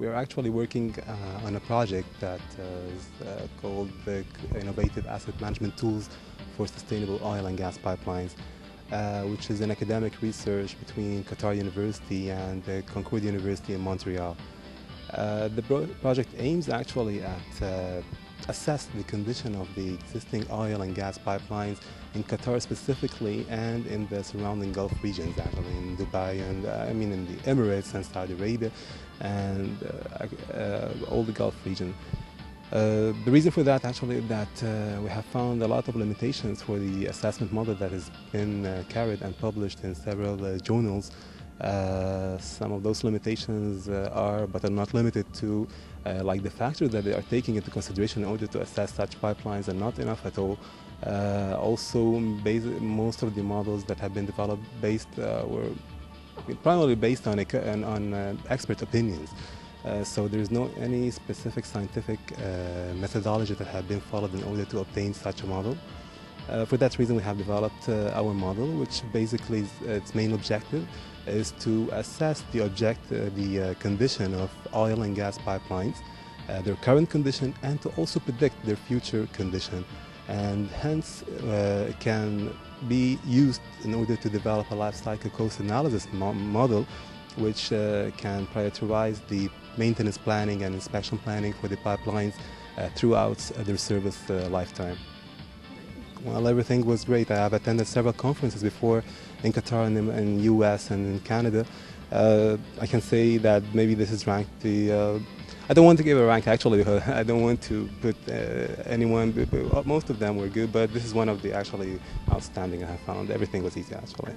we're actually working uh, on a project that uh, is uh, called the Innovative Asset Management Tools for Sustainable Oil and Gas Pipelines, uh, which is an academic research between Qatar University and the Concordia University in Montreal. Uh, the pro project aims actually at uh, assess the condition of the existing oil and gas pipelines in Qatar specifically and in the surrounding Gulf regions, actually in Dubai and uh, I mean in the Emirates and Saudi Arabia and uh, uh, all the Gulf region. Uh, the reason for that actually is that uh, we have found a lot of limitations for the assessment model that has been uh, carried and published in several journals. Some of those limitations are, but are not limited to, like the factors that they are taking into consideration in order to assess such pipelines are not enough at all. Uh, also, most of the models that have been developed based uh, were primarily based on, on, on uh, expert opinions. Uh, so there's no any specific scientific uh, methodology that have been followed in order to obtain such a model. Uh, for that reason, we have developed our model, which basically is, its main objective is to assess the object, the condition of oil and gas pipelines, their current condition, and to also predict their future condition and hence uh, can be used in order to develop a life cycle cost analysis mo model which uh, can prioritize the maintenance planning and inspection planning for the pipelines uh, throughout their service uh, lifetime. Well, everything was great. I have attended several conferences before in Qatar and in the US and in Canada. Uh, I can say that maybe this is ranked the uh, I don't want to give a rank actually. I don't want to put uh, anyone. Most of them were good, but this is one of the actually outstanding I have found. Everything was easy actually.